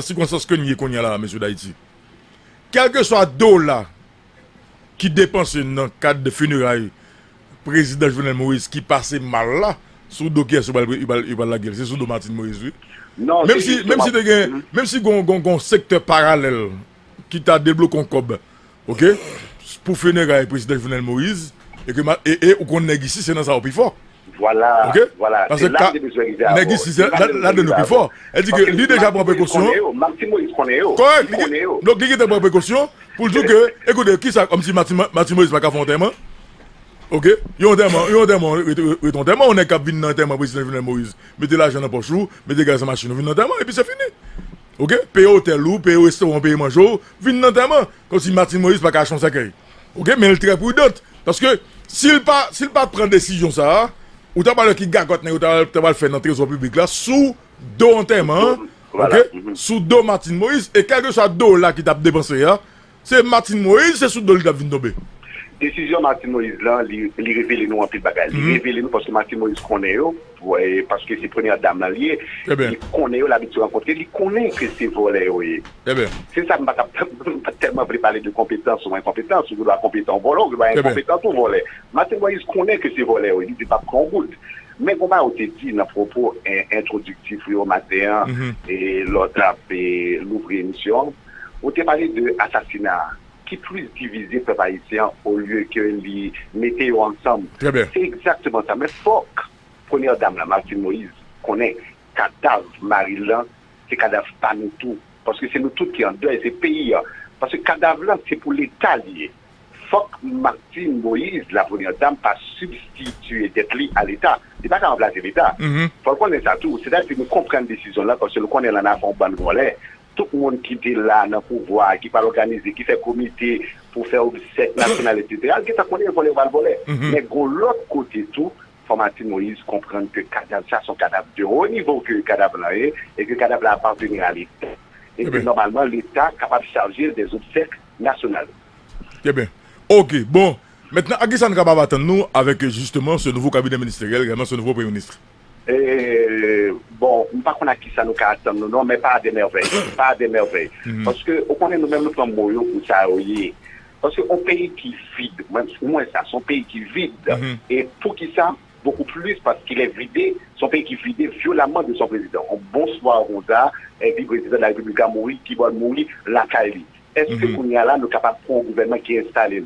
an sikonsans ke nye konya la, mèsyou d'Haïti. Kelke swa do la, ki depanse nan kad de funeray, prezident Jovenel Moïse ki pase mal la, sou do kè sou bal la gèl, se sou do Martin Moïse. Non, mèm si, mèm si te gen, mèm si gon sekte paralel, ki ta deblo kon kob, ok, pou funeray prezident Jovenel Moïse, e ou kon neg isi, se nan sa ou pi fò. Voilà. Okay? voilà. Parce que Nagui, là, de nous plus fort. Elle dit que lui déjà prend précaution. Martin Moïse connaît. Correct. Donc, lui déjà prend précaution pour dire que, écoutez, qui ça, comme si Martin Moïse va pas faire un témoin. Ok? Yon témoin, yon témoin, yon témoin, on est qu'à venir dans témoin, président Jovenel Moïse. Mettez l'argent dans poche ou, mettez gaz dans machine, venez dans témoin, et puis c'est fini. Ok? Payez hôtel ou, payez restaurant, payez manger ou, venez dans témoin. Comme si Martin Moïse va pas changer sa Ok? Mais il est très prudent. Parce que, s'il pas, s'il pas prend décision ça, Ou ta balè ki gagot nan, ou ta balè fè nan trezor publik la, sou do an teman, voilà. ok? Mm -hmm. Sou do Martin Moïse, e kelke sa do la ki tap depanse ya, se Martin Moïse, se sou do li tap vin dobe. Desisyon Martin Moïse lan, li, li revele nou anpil bagay. Li mm -hmm. revele nou paske Martin Moïse konen yo, paske se prene a dam nan liye, li konen yo la l'abitur renkontre, li konen ke se vole yo ye. Se sa mba telman vle pale de kompetans eh ou inkompetans, eh ou vle la kompetans volo, ou vle la inkompetans ou vole. Martin Moïse konen ke se vole yo, li di pa pran gout. Men kouman ou te di nan propo introduktif yo maten, mm -hmm. e lot ap louvre emisyon, ou te pale de asasina, qui plus divisé peuple haïtien au lieu que les mettez ensemble. C'est exactement ça. Mais faut que, première dame, la Martine Moïse, connaît cadavre Marie-Lan, c'est cadavre pas nous tous. Parce que c'est nous tous qui en deuil, c'est pays. Hein. Parce que cadavre là, c'est pour l'État lié. Faut que Martine Moïse, la première dame, pas substituer d'être lié à l'État. C'est pas qu'à remplacer l'État. Mm-hmm. faut qu'on ait ça tout. C'est-à-dire que nous comprenons cette décision là, parce que nous connaissons la nation bonne volet tout le monde qui était là dans le pouvoir, qui peut organiser, qui fait comité pour faire cette nationalité, etc., qui t'a connu voler, voler, voler. Mais de l'autre côté tout, faut Martin Moïse comprendre que cadavre, ça sont cadavres de haut niveau que le cadavre là est, et que le cadavre là appartenir à l'État. Et que normalement, l'État est capable de charger des obsèques nationales. Très bien. Ok, bon. Maintenant, à qui ça nous attendre nous avec justement ce nouveau cabinet ministériel, également ce nouveau Premier ministre et, bon, pas qu'on a qui ça nous attendre, non, mais pas des merveilles. pas des merveilles. Mm -hmm. Parce que, au point nous-mêmes, nous sommes moyens pour ça. Parce qu'un pays qui vide, moins ça, son pays qui vide, mm -hmm. et pour qui ça, beaucoup plus parce qu'il est vidé, son pays qui est vidé violemment de son président. Un bonsoir, Rosa, et puis le président de la République a mouru, qui va mourir, la Cali. Est-ce que qu'on y a là, nous sommes capables de prendre un gouvernement qui est installé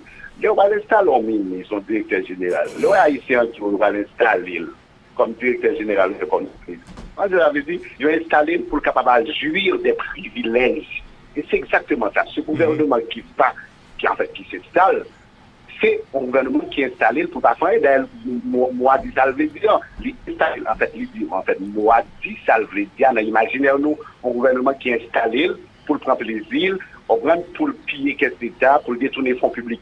on va l'installer en ministre, son directeur général. Là, haïtien qui va l'installer comme directeur général de l'entreprise. Moi, je l'avais dit, ils ont installé pour le capable de jouir des privilèges. Et c'est exactement ça. Ce gouvernement qui va, qui en fait, qui s'installe, c'est un gouvernement qui est installé pour pas faire d'un mois dit salvédian. En fait, il dit, en fait, mois dit salvédian. Imaginez-nous un gouvernement qui est installé pour prendre les îles, pour le piller qu'est-ce d'État, pour détourner les fonds publics,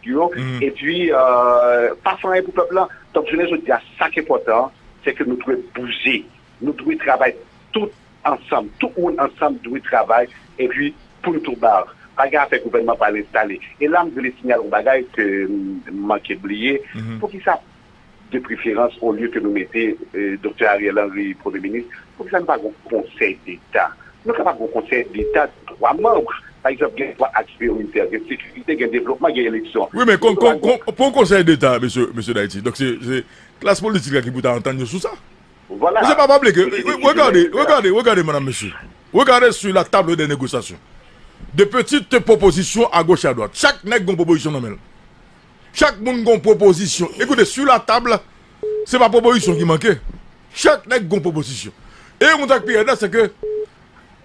et puis, euh, pas faire pour le peuple. Donc, je veux dire, ça qui est important, c'est que nous devons bouger, nous devons travailler tout ensemble, tout le monde ensemble doit travailler, et puis pour nous tout barre. Bagarre fait gouvernement pas l'installer. Et là, je voulais signaler un bagage que je manquais oublier. Mhm. Pour qui ça, de préférence, au lieu que nous mettions euh, Dr. Ariel Henry, Premier ministre, pour que ça ne pas un conseil d'État. Nous n'avons pas un conseil d'État de trois membres. Par exemple, il y a trois axes prioritaires, il y a sécurité, il y a développement, il y a élection. Oui, mais pour un conseil d'État, monsieur, monsieur Daïti, donc c'est classe politique qui peut entendre sur ça. Voilà. Vous pas que. Regardez, regardez, regardez, madame, monsieur. Regardez sur la table des négociations. De petites propositions à gauche et à droite. Chaque nègre a une proposition dans Chaque monde a une proposition. Écoutez, sur la table, ce n'est pas proposition qui manquait. Chaque nègre a une proposition. Et mon truc c'est que.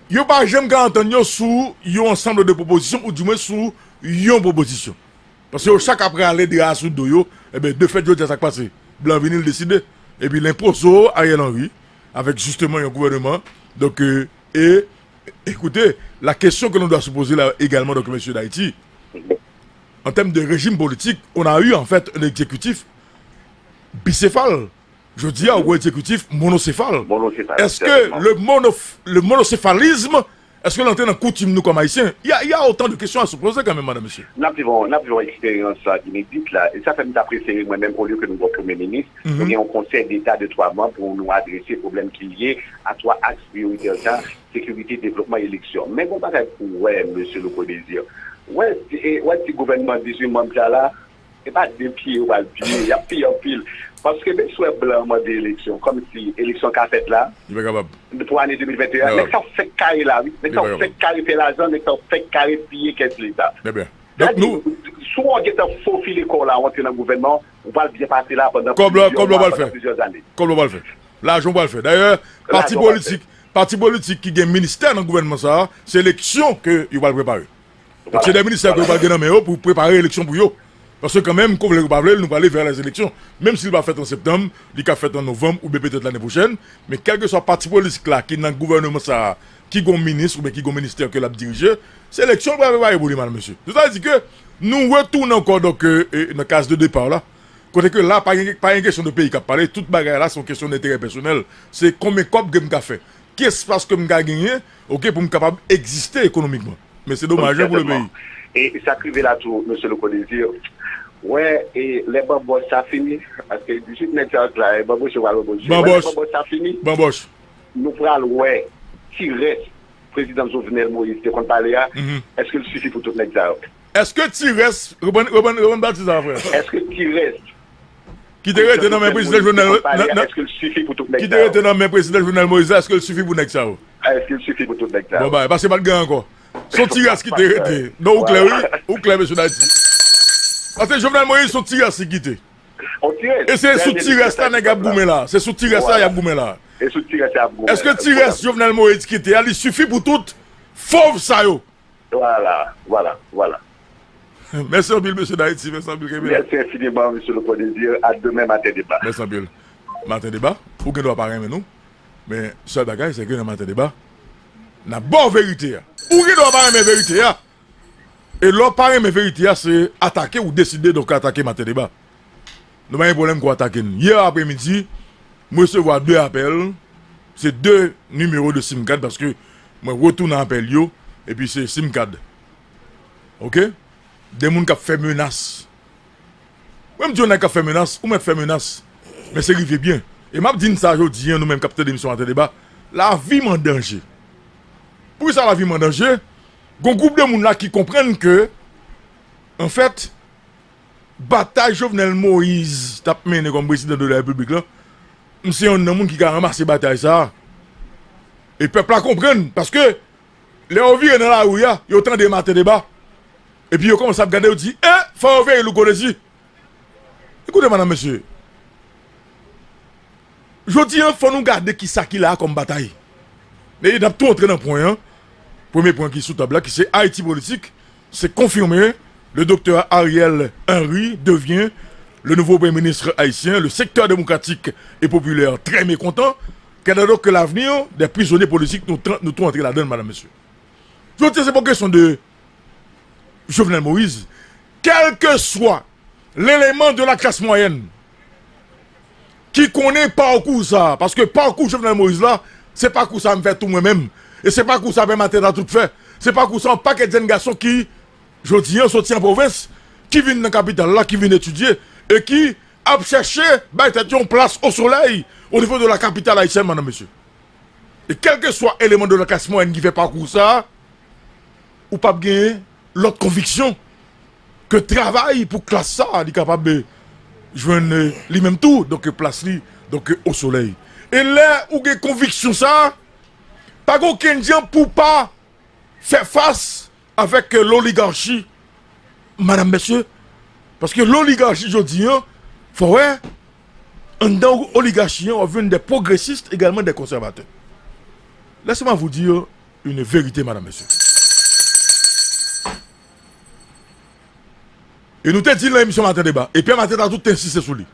Yo pas jamais entendre sur un ensemble de propositions ou du moins sur une proposition. Parce que chaque après aller de sous doyo, eh bien, de fait, je ça passé. Blanc venir décider. Et puis l'imposo Ariel Henry, avec justement un gouvernement. Donc, euh, et écoutez, la question que l'on doit se poser là également, donc, monsieur d'Haïti, en termes de régime politique, on a eu en fait un exécutif bicéphale. Je dis un exécutif monocéphale. Est-ce que le, mono, le monocéphalisme est-ce que l'antenne dans coutume nous comme haïtiens il y, a, il y a autant de questions à se poser quand même, madame, monsieur. Nous avons une expérience inédite là, et ça fait nous apprécier moi-même au lieu que nous avons Premier ministre, -hmm. nous avons un conseil d'État de trois mois pour nous adresser aux problèmes qui liés à trois axes prioritaires, sécurité, développement et élection. Mais bon, pas pour ouais, monsieur le désir. Ouais, ouais, si gouvernement 18 membres là, c'est pas deux pieds ou un pied, il y a pile en pile. Paske mè sou e blan mwen de eleksyon, kom si eleksyon ka fet la, pou ane 2021, mèk sa ou fèk kare la, mèk sa ou fèk kare pe la zan, mèk sa ou fèk kare piye kes l'Etat. Sou an get an fofi l'ekon la, an te nan gouvenman, ou pal biye pati la pendant plusieurs anè. Kom lo bal fè. La joun bal fè. D'ailleurs, parti politik, parti politik ki gen minister nan gouvenman sa, se l'eleksyon ke yu bal prepare. Se den minister ke yu bal gen nan mè yo pou prepare l'eleksyon pou yo. Parce que quand même, comme vous parlez, nous allons vers les élections. Même s'il va faire en septembre, il va faire en novembre ou peut-être l'année prochaine. Mais quel que soit le parti politique là, qui est dans le gouvernement, ça, qui est ministre ou qui est ministère que l'a dirigé, c'est l'élection va préparer pour madame, monsieur. C'est-à-dire que nous retournons encore donc, euh, dans la case de départ là. Côté que là, pas une question de pays qui a parlé, toute bagarre là, c'est une question d'intérêt personnel. C'est combien de copes que je fait. Qu'est-ce que je vais gagner ok, pour me capable d'exister économiquement? Mais c'est dommage pour le pays. E, e sa krive la tou, M. Lokodezir, wè, e le bambos sa fini, aske jit net sa ak la, e bambos se walo bonjou, wè, le bambos sa bon fini, bambos, nou pral wè, ki res, prezident Jovenel Moïse, te kon pale ya, eske l sufi pou tout net sa ak? Eske ti res, Robon Baptiste avre? Eske ti res? Ki te rete nan men prezident Jovenel Moïse, eske l sufi pou tout net sa ak? Ki te rete nan men prezident Jovenel Moïse, eske l sufi pou net sa ak? Eske l sufi pou tout net sa ak? Bon ba, e pase pat gen anko? Son tirage qui te rete. Non, ou clair, oui, ou clair, monsieur Dati. Parce que Jovenel Moïse, son tirage qui quitté. Et c'est sous tirage ça, n'est pas boumé là. C'est sous tirage ça, il y a boumé là. Et sous tirage ça, boumé. Est-ce que tirage Jovenel Moïse quitté, il suffit pour tout fauve ça, yo? Voilà, voilà, voilà. Merci en monsieur d'Haïti. Merci en Merci infiniment, monsieur le Président. À demain, matin débat. Merci en Matin débat, ou qu'on doit parler avec nous. Mais seul bagage, c'est que dans matin débat, la bonne vérité. Ou ki do pare men verite ya? E lò pare men verite ya se atake ou deside donk atake matè deba. Nou man yon problem kwa atake nou. Yer apre midi, mwen se vwa 2 apel. Se 2 numero de simkad paske mwen wotou nan apel yo. E pi se simkad. Ok? De moun kap fè menas. Mwen mdi yon nan kap fè menas, ou men fè menas. Men se rive bien. E map din sa yo diyen nou men kapte demisyon matè deba. La vi man denje. Pou sa la vi man danje, goun goup de moun la ki komprenn ke, en fèt, batay Jovenel Moïse tap mène kon presidè de la republik la, mse yon nan moun ki ka ramase batay sa. E pep la komprenn, paske, le ovire nan la ou ya, yo tan de matè deba, e pi yo kon sa ap gade yo di, e, eh, fa ovire lou kone si. Ekoute manan monsye, jodi yon fò nou gade ki sa ki la kom batay. Ne yon ap tou antre nan pon yon, Premier point qui est sous table qui c'est Haïti politique. C'est confirmé. Le docteur Ariel Henry devient le nouveau premier ministre haïtien. Le secteur démocratique et populaire très mécontent. Quel est donc l'avenir des prisonniers politiques nous, nous tout entrer là-dedans, madame, monsieur. Je dis, c'est pas question de Jovenel Moïse, quel que soit l'élément de la classe moyenne qui connaît parcours ça, parce que parcours Jovenel Moïse là, c'est que ça me fait tout moi-même, et c'est pas que ça me matin dans tout fait, c'est pas que ça un paquet de garçons qui, je dis, sont en province, qui viennent dans la capitale là, qui viennent étudier, et qui a cherché bah, une place au soleil au niveau de la capitale haïtienne, madame, monsieur. Et quel que soit l'élément de la classe moyenne qui fait parcours ça, ou pas gagner l'autre conviction que travail pour classe ça, il est capable de jouer lui-même tout, donc place lui donc au soleil. Et là où il conviction ça, pas aucun pour pas faire face avec l'oligarchie, madame, monsieur. Parce que l'oligarchie, je dis, hein, faut voir, dans l'oligarchie, on vient des progressistes, également des conservateurs. Laissez-moi vous dire une vérité, madame, monsieur. Et nous t'ai dit l'émission matin débat. Et puis matin, t'as tout insisté sur lui.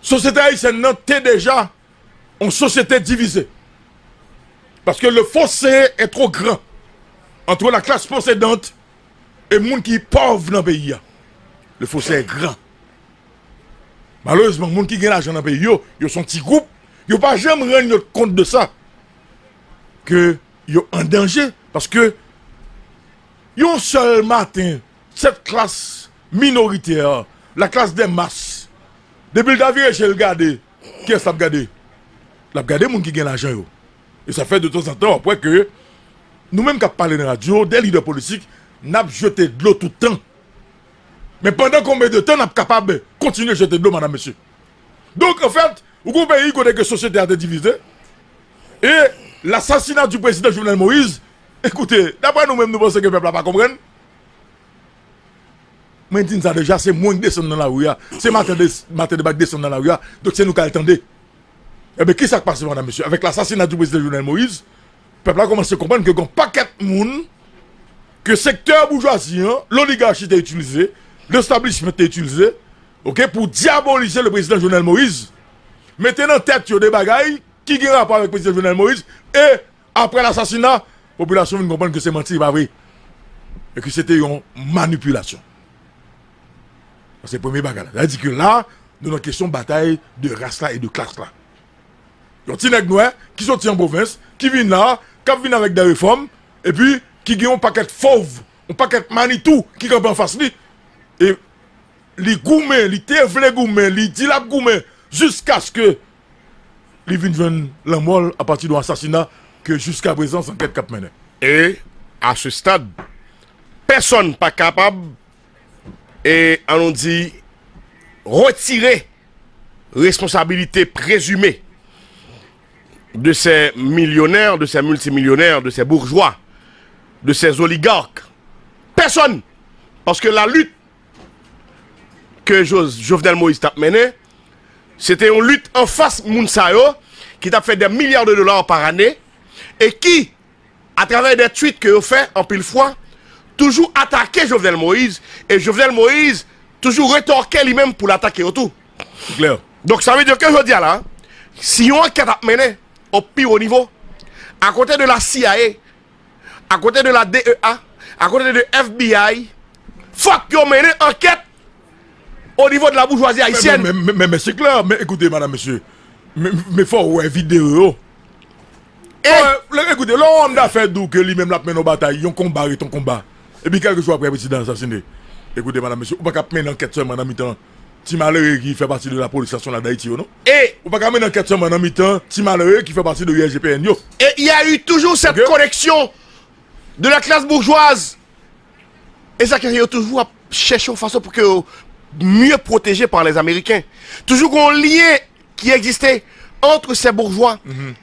Société haïtienne, t'es déjà en société divisée. Parce que le fossé est trop grand entre la classe possédante et le monde qui est pauvre dans le pays. Le fossé est grand. Malheureusement, les gens qui gagnent l'argent dans le pays, ils sont petits groupes, ils ne pas jamais rendre compte de ça. que yo en danger parce que yon seul matin cette classe minoritaire la classe des masses depuis le David chez le qui est-ce gardé l'a gardé moun qui gagne l'argent et ça fait de temps en temps après que nous-mêmes qui parlé dans la radio des leaders politiques n'a jeté de l'eau tout le temps mais pendant combien de temps n'a capable de continuer à jeter de l'eau madame monsieur? Donc en fait vous pays que la société a été divisée et l'assassinat du président Jovenel Moïse, écoutez, d'après nous-mêmes, nous pensons que le peuple n'a pas compris. Maintenant, ça déjà, c'est moins de descendre dans la rue. C'est matin de, matin de descendre dans la rue. Donc c'est nous qui attendons. Eh bien, qu'est-ce qui s'est passé, madame, monsieur? Avec l'assassinat du président Jovenel Moïse, le peuple a commencé à comprendre que un paquet de monde, que le secteur bourgeoisie, hein, l'oligarchie était utilisé, l'établissement était utilisé, ok, pour diaboliser le président Jovenel Moïse. Mettez en tête des bagailles qui a rapport avec le président Jovenel Moïse. Et après l'assassinat, la population vient comprendre que c'est menti, pas vrai. Et que c'était une manipulation. C'est le premier bagage. C'est-à-dire que là, nous avons une question de bataille de race là et de classe là. Il y a des gens qui sont en province, qui viennent là, qui viennent avec des réformes, et puis qui ont un paquet de fauves, un paquet manitou qui campent en face. Et les gourmets, les les gourmets, les dilap gourmets, jusqu'à ce que li vin la mort à partir d'un assassinat que jusqu'à présent s'enquête cap mené. Et à ce stade, personne pas capable et on dit retirer responsabilité présumée de ces millionnaires, de ces multimillionnaires, de ces bourgeois, de ces oligarques. Personne. Parce que la lutte que Jovenel Moïse a menée, c'était une lutte en face Mounsayo qui t'a fait des milliards de dollars par année et qui, à travers des tweets que vous fait en pile fois, toujours attaqué Jovenel Moïse et Jovenel Moïse toujours rétorqué lui-même pour l'attaquer autour. Donc ça veut dire que je dis là, si on a mené au pire au niveau. À côté de la CIA, à côté de la DEA, à côté de FBI, faut qu'ils ont mené enquête au niveau de la bourgeoisie haïtienne. Mais, mais, mais, mais c'est clair, mais écoutez, madame, monsieur, mais, mais faut ouais, vidéo. Et, ouais, écoutez, l'homme d'affaires d'où que lui-même l'a mené aux batailles, yon combat et ton combat. Et puis, quelques jours après le président assassiné, écoutez, madame, monsieur, on va pas mener enquête seulement dans mi-temps. Ti malheureux qui fait partie de la police nationale d'Haïti, non? Et on pas mener enquête seulement en mi-temps. Ti malheureux qui fait partie de l'URGPN, Et il y a eu toujours cette connexion de la classe bourgeoise. Et ça, a toujours cherché une façon pour que mieux protégé par les Américains. Toujours un lien qui existait entre ces bourgeois mhm.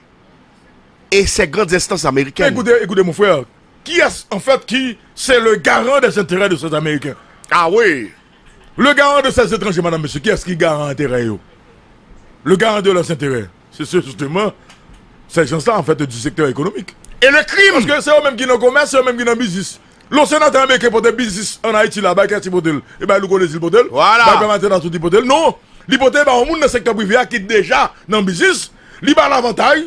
et ces grandes instances américaines. Écoutez, écoutez mon frère, qui est en fait qui c'est le garant des intérêts de ces Américains? Ah oui. Le garant de ces étrangers, madame, monsieur, qui est-ce qui garant intérêt Le garant de leurs intérêts, c'est justement ces gens-là en fait du secteur économique. Et le crime Parce que c'est eux-mêmes qui ont commerce, c'est eux-mêmes qui ont business. Le sénateur américain pour des business en Haïti là-bas, qui est hypothèque. Et bien, nous connaissons l'hypothèque. Voilà. Bah, dans toute hypothèque. Non. L'hypothèque, bah, au monde dans le secteur privé qui est déjà dans le business, il a l'avantage.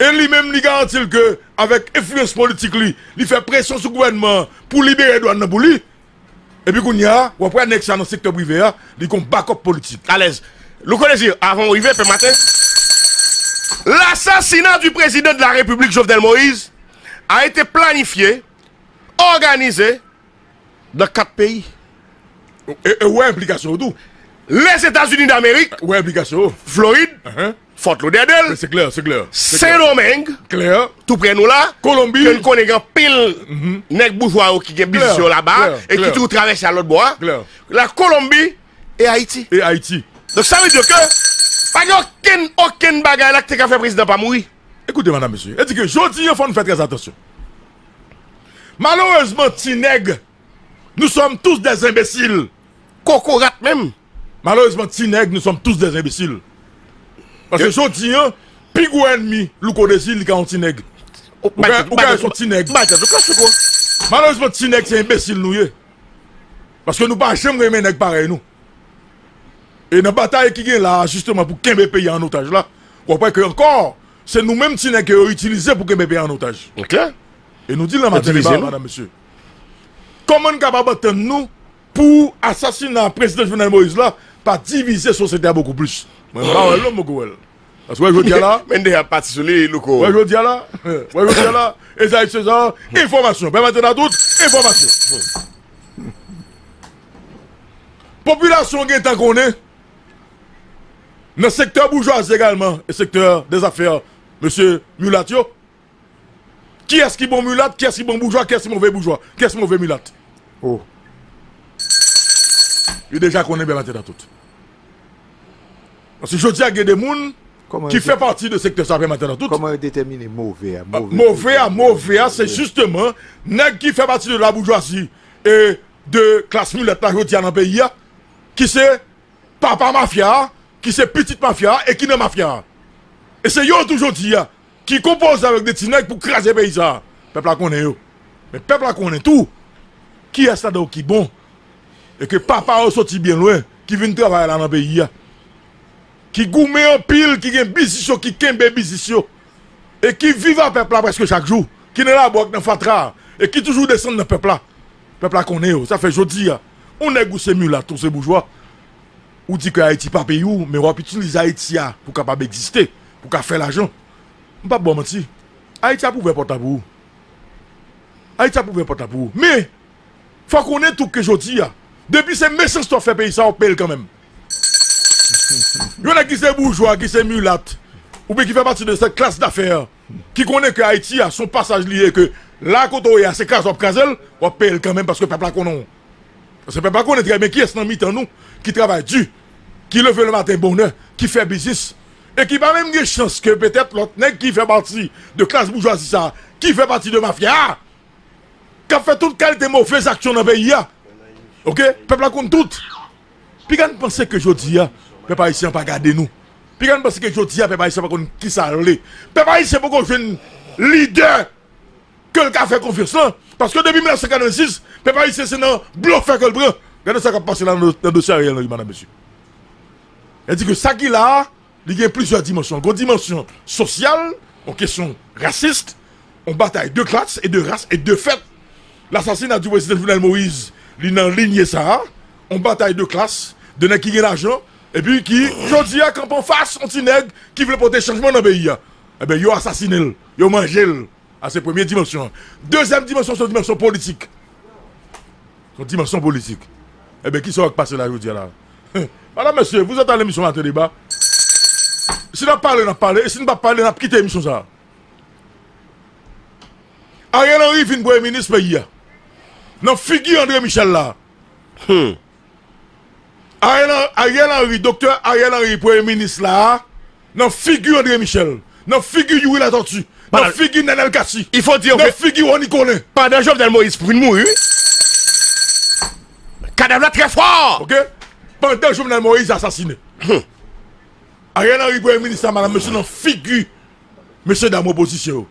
Et lui-même, il garantit que, avec influence politique, il fait pression sur le gouvernement pour libérer les douanes pour lui. Et puis, qu'on y a, on prend annexion dans le secteur privé, ils ont back-up politique. À l'aise. Le connaissez, avant d'arriver, peu matin, l'assassinat du président de la République, Jovenel Moïse, a été planifié, organisé dans quatre pays. Et, et ouais, implication tout. Les États-Unis d'Amérique, ouais, implication. Floride, uh -huh. Fort Lauderdale. C'est clair, c'est clair. Saint-Domingue. Clair. Tout près nous là. Colombie. Que nous connaissons pile mm -hmm. bourgeois qui ont business là-bas et qui tout traverse à l'autre bois. La Colombie et Haïti. Et Haïti. Donc ça veut dire que pas aucun, aucun bagage là qui a fait président pas mourir. Écoutez, madame, monsieur. Elle dit que aujourd'hui, il faut nous faire très attention. Malheureusement, Tineg, nous sommes tous des imbéciles. Cocorat même. Malheureusement, Tineg, nous sommes tous des imbéciles. Paske jodi an, pi gwo enmi lou kode si li ka an tineg. Ou ka yon son tineg. Malouzman tineg se imbesil nou ye. Paske nou pa jem remen neg parey nou. E nan bataye ki gen la, justement pou kenbe peyi an otaj la, wapay ke ankor, se nou menm tineg ke yo utilize pou kenbe peyi an otaj. Ok. E nou di la maten li ba, madame, monsieur. Koman kababaten nou pou asasina prezident Jovenel Moïse la pa divize sosyete a beaucoup plus. Mwen ba wèl lò mwen go wèl. As wè jò diya la. Men de ya pati sou li loko. Wè jò diya la. Wè jò diya la. E zay César, informasyon. Bè maten a tout, informasyon. Populasyon gen tan konè. Nan sektèr bourgeois egalman. E sektèr des affèr. Monsieur Mulatio. Ki es ki bon mulat, ki es ki bon bourgeois, ki es ki mauvais bourgeois, ki es ki mauvais mulat. Oh. Yo deja konen bè maten a tout. Parce que je dis à des gens qui fait partie de secteur ça maintenant tout. Comment déterminer mauvais à mauvais Mauvais à mauvais, à, c'est justement nèg qui fait partie de la bourgeoisie et de classe mulette dans le pays, qui c'est papa mafia, qui c'est petite mafia et qui n'est mafia. Et c'est yo toujours dit, qui compose avec des petits pour craser le pays ça. Peuple là connaît yo. Mais peuple là connaît tout. Qui est ça donc qui bon? Et que papa a sorti bien loin, qui vient travailler dans le pays. ki goume an pil, ki gen bizisyon, ki kenbe bizisyon, e ki viva pepla preske chak jou, ki ne la bok nan fatra, e ki toujou desen nan pepla, pepla konen yo, sa fe jodi ya, on e gouse mu la, ton se boujwa, ou di ke Haiti pa pe you, me wap itilize Haiti ya, pou kapab egziste, pou ka fe l'ajon, mpa bo manti, Haiti ya pou ve potapou, Haiti ya pou ve potapou, me, fwa konen tou ke jodi ya, depi se mesans to fe pe yisa, ou pel kanmen, Il y en a qui c'est bourgeois, qui c'est mulâtre, ou bien qui fait partie de cette classe d'affaires, qui connaît que Haïti a son passage lié, que là, quand on est à ces cases, on on paye quand même parce que le peuple là connaît. Parce que le peuple là connaît très bien qui est dans mi-temps nous, qui travaille dur, qui lève le matin bonheur, qui fait business, et qui va même des chances que peut-être l'autre nègre qui fait partie de classe bourgeoisie ça, qui fait partie de mafia, qui a fait toute qualité mauvaise action dans le pays. Ok? Le peuple là compte tout. Puis quand on pense que je dis, ah, peuple haïtien pas garder nous. Puis quand pense que je dis, ah, peuple pas connaître qui ça l'est. Peuple haïtien pas qu'on jeune leader que le a fait confiance là. Parce que depuis 1956, peuple haïtien c'est dans bluff que le prend. Regardez ça qui a passé dans le dossier Ariel Henry, madame, monsieur. Elle dit que ça qui là, il y a plusieurs dimensions. Une dimension sociale, en question raciste, on bataille de classe et de race et de fait. L'assassinat du président Jovenel Moïse, il est la ligne ça, on bataille de classe, de qui l'argent, et puis qui, jodi a, quand on face, on petit qui veut porter changement dans le pays. là. Eh bien, yo assassiné, le, yo mangé à ces premières dimensions. Deuxième dimension, c'est une dimension politique. C'est dimension politique. Eh bien, qui sera passé là, aujourd'hui là? Madame, monsieur, vous êtes à l'émission Matin Débat. Si nous parlons, nous parlons. Et si nous ne pas parler, nous quitter l'émission ça. Ariel Henry vient le ministre pays. Dans figure André Michel là. Ariel Henry, doktor Ariel Henry, premier ministre la, nan figure André Michel, nan figure Yuri la Tortue, nan figure Nenel Kassi, nan figure Ronny Colin. Pendant Jovenel Moïse Prune mouru, cadavre très fort. Ok? Pendant Jovenel Moïse assassiné. Ariel Henry, premier ministre, madame, monsieur, nan figure, monsieur dans mon position.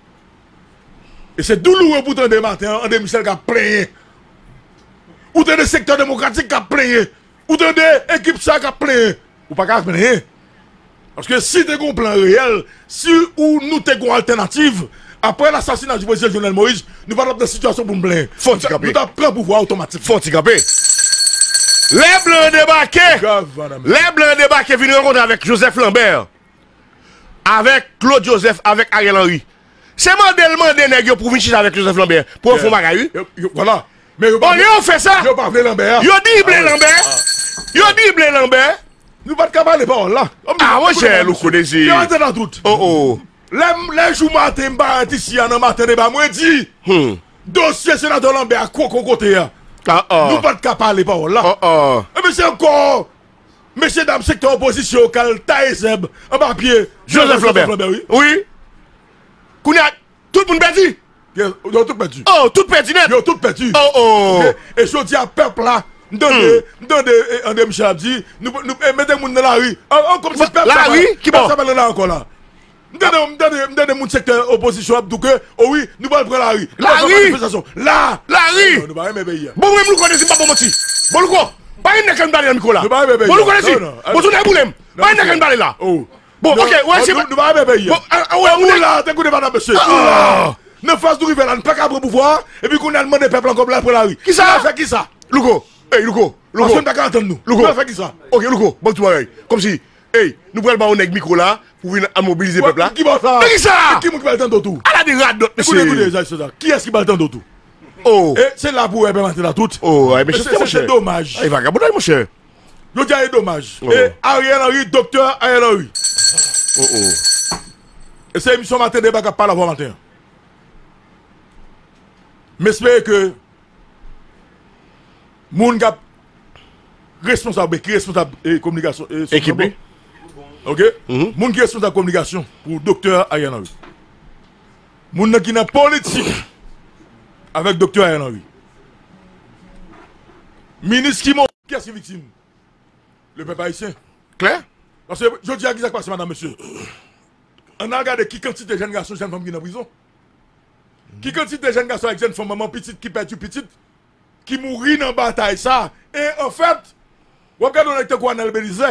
Et c'est douloureux pour ton démarrer, André Michel qui a plaigné. Ou t'es le secteur démocratique qui a plaigné. Ou tende, ekip sa ka plen, ou pa ka plen. Paske si te kon plan reyel, si ou nou te kon alternatif, apre l'assassinat du président Jovenel Moïse, nou va lop de situasyon pou m'blen. Fon ti kapè. Nou ta pren pouvoir automatik. Fon ti kapè. Le blan debake, le blan debake vini renkonde avèk Joseph Lambert, avèk Claude Joseph, avèk Ariel Henry. Se mandel mandel neg yo pou vini chita avèk Joseph Lambert, pou yon fon bagay yon. Voilà. Bon, on yon fè sa. Yo di blan Lambert. Yo di ble lanbe, nou pat kabane pa on la. A, ah, wè chè lou konezi. Yo an te nan tout. O, o. Lè jou maten mba an ti si an an maten e ba mwen di. Hmm. Dosye senador lanbe a kwa kon kote ya. A, a. Nou pat kabane pa on la. A, a. E mè se ankon, mè se dam sektor oposisyon kal ta e zeb, an ba pye. Joseph Lambert. Oui. Kounyak, tout moun bedi. Yo tout bedi. Oh, tout bedi net. Yo tout bedi. Oh, oh. E so di a pep la. Là, nous donne, nous donne, eh, André Michel dit, nous, nous, eh, mettez moun dans la rue. Oh, oh, comme si peuple La rue? Qui bon? ça va là encore là. Nous nous nous donne moun secteur opposition, abdou que, oh oui, nous allons prendre la rue. La Nous rue? Là! La rue. Nous aimer pays. Bon, nous connaissons pas bon moti. Bon, nous Pas une nekan balé, Nicolas. Nous allons aimer pays. Bon, nous connaissons. Bon, boulem? Pas une nekan balé là. Oh. Bon, ok, ouais, oh, c'est nous- pas- Nous allons aimer pays. Bon, ah, ah, ouais, on là, t'écoutez madame monsieur. Ah. Là. Nous faisons nous river là, nous pas qu'à pouvoir, et puis qu'on a demandé peuple encore là pour la rue. Qui ça? Nous qui ça? Hey, Louko, Louko. Aswen baka atan nou. Louko. Mwen fè ki sa. Ok, Louko, bak tou bagay. Kom si, hey, nou prel ba ou neg mikro la, pou vin an mobilize pepla. Ki ba sa? Ki sa? Ki moun ki ba atan do tou? Ala de rad dot, mese. Ekoute, ekoute, Zay Sezak. Ki es ki ba atan do tou? Oh. E, se la pou ebe mante la tout. Oh, ay, mese, se se domaj. Ay, vaga, boday, monshe. Yo di ay domaj. E, Ariel Henry, doktor Ariel Henry. Oh, oh. E se emisyon maten de baka pala pou maten. Mespere ke... moun qui responsable qui responsable et communication et Équipé. OK Mhm. Moun qui responsable communication pour docteur Ariel Henry. Moun qui n'a politique avec docteur Henry. Ministre qui monte qui est victime Le peuple haïtien. Claire Parce que je dis à qui ça passe, madame, monsieur. On a regardé qui quantité de jeunes garçons, jeunes femmes qui sont en prison. Qui quantité de jeunes garçons avec jeunes femmes, maman petite, qui perd petite, qui mourit dans la bataille, ça. Et en fait, vous regardez, on a été quoi, Nel Belize,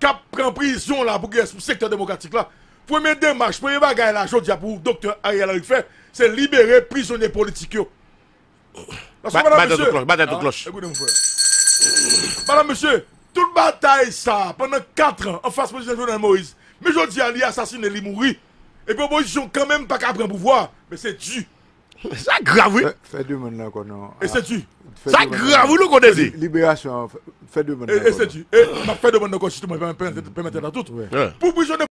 qui prend prison là pour le secteur démocratique là. Premier démarche, premier bagage là, je dis pour le docteur Ariel Henry fait, c'est libérer prisonniers politiques. madame, de monsieur- cloche, de Ah. Madame, monsieur, toute bataille ça, pendant 4 ans, en face président Jovenel Moïse, mais je dis à lui assassiné, il mourit. Et puis l'opposition, quand même, pas qu'à prendre pouvoir, mais c'est dû. Ça grave, oui. Fais- Fais deux maintenant qu'on a. Et c'est dû. Fais Ça deux maintenant. grave, oui, nous connaissons. Libération, fais deux Et, maintenant. et c'est dû. Et m'a fait demander encore justement, permettre à tout. Ouais. Ouais. Pour prisonnier